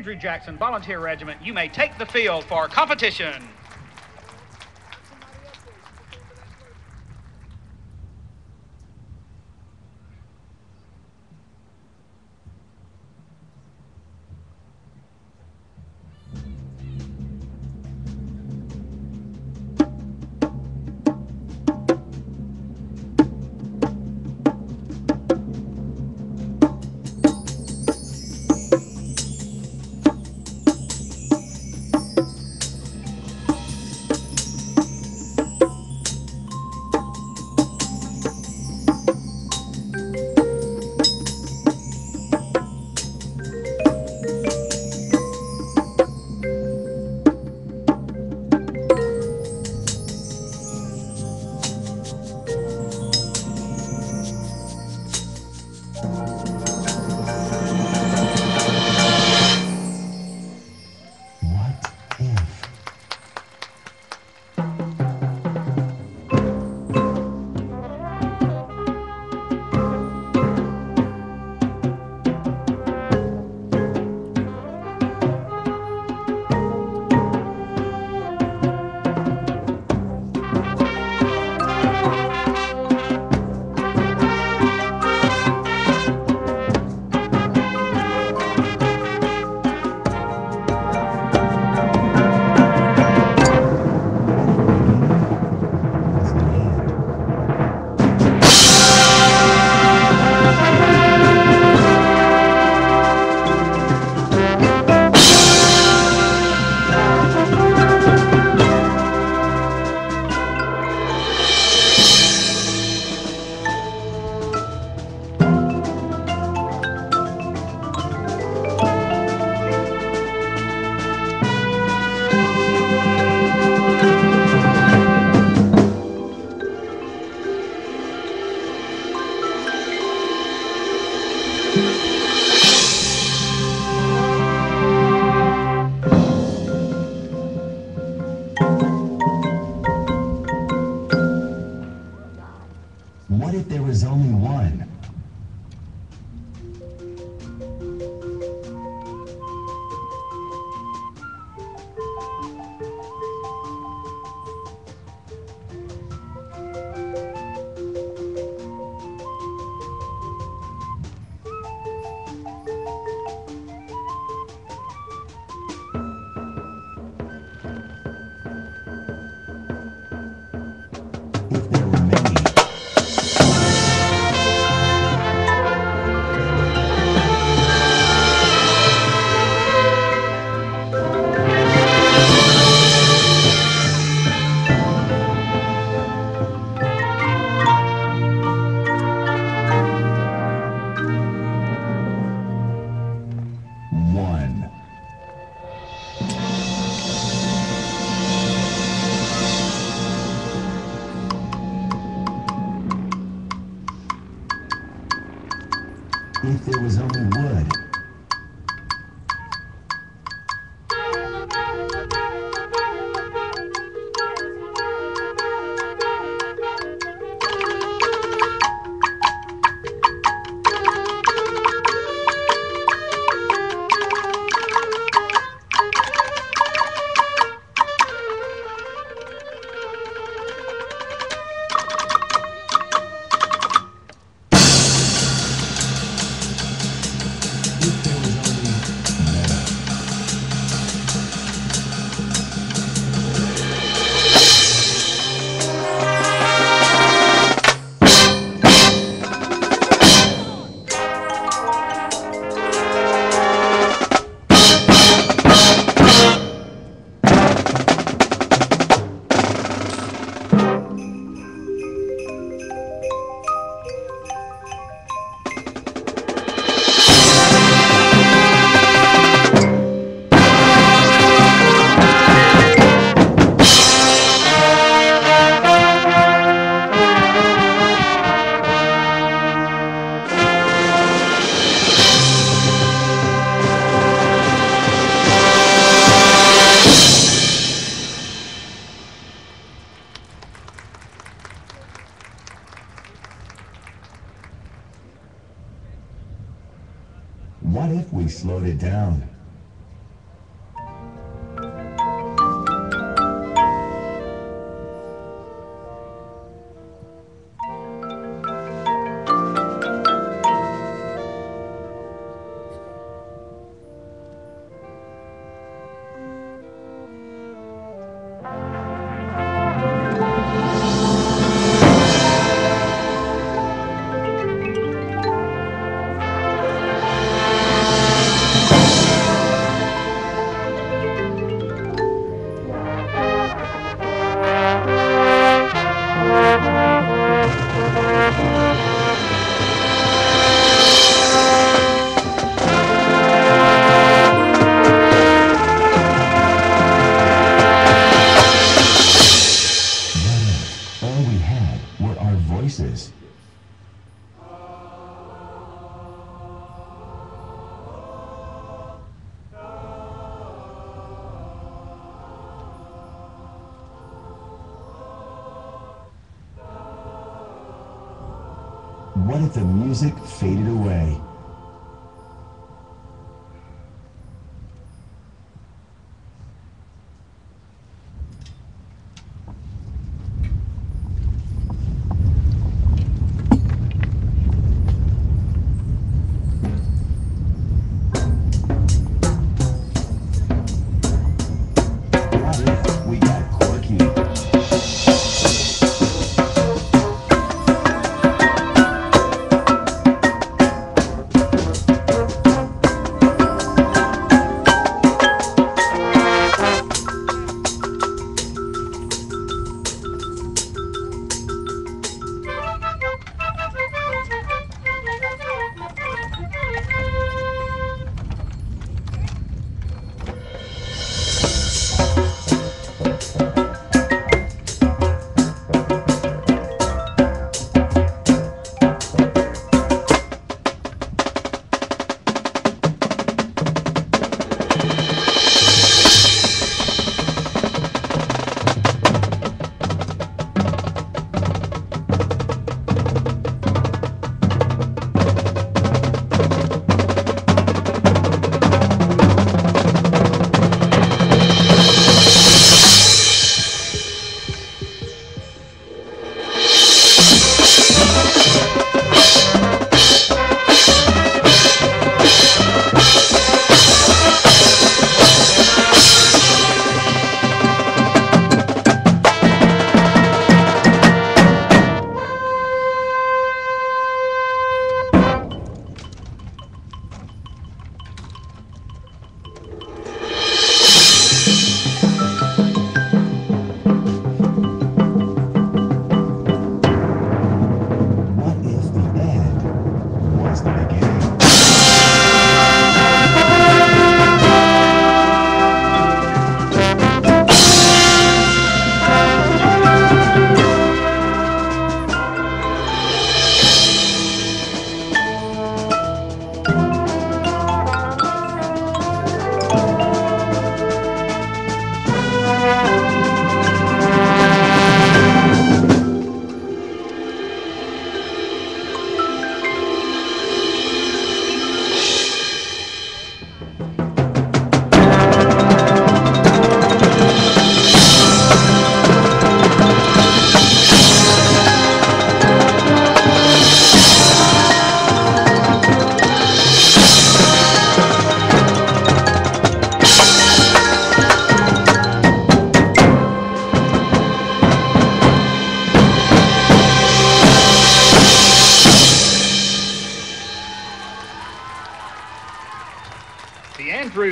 Andrew Jackson Volunteer Regiment, you may take the field for competition. If there was only one? Slowed it down? What if the music faded away?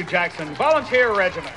Jackson Volunteer Regiment.